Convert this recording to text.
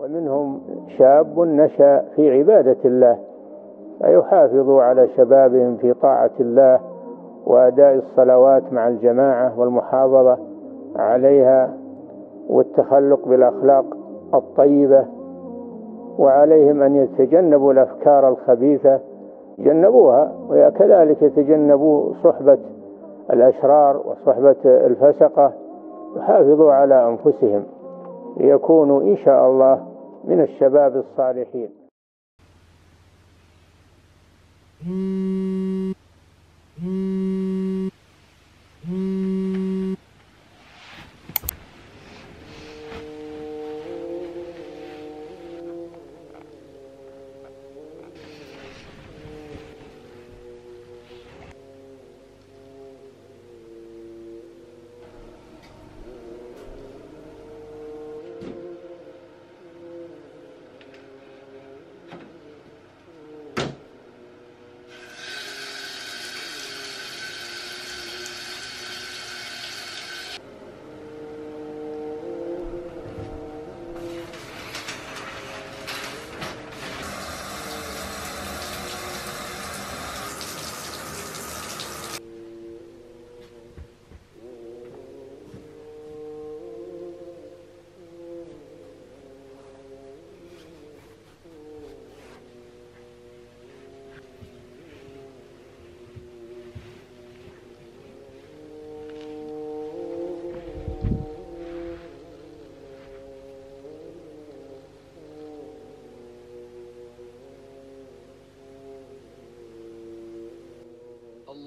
ومنهم شاب نشأ في عبادة الله فيحافظوا على شبابهم في طاعة الله وأداء الصلوات مع الجماعة والمحافظة عليها والتخلق بالأخلاق الطيبة وعليهم أن يتجنبوا الأفكار الخبيثة جنبوها وكذلك يتجنبوا صحبة الأشرار وصحبة الفسقة يحافظوا على أنفسهم ليكونوا إن شاء الله من الشباب الصالحين.